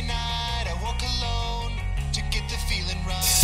Every night I walk alone to get the feeling right.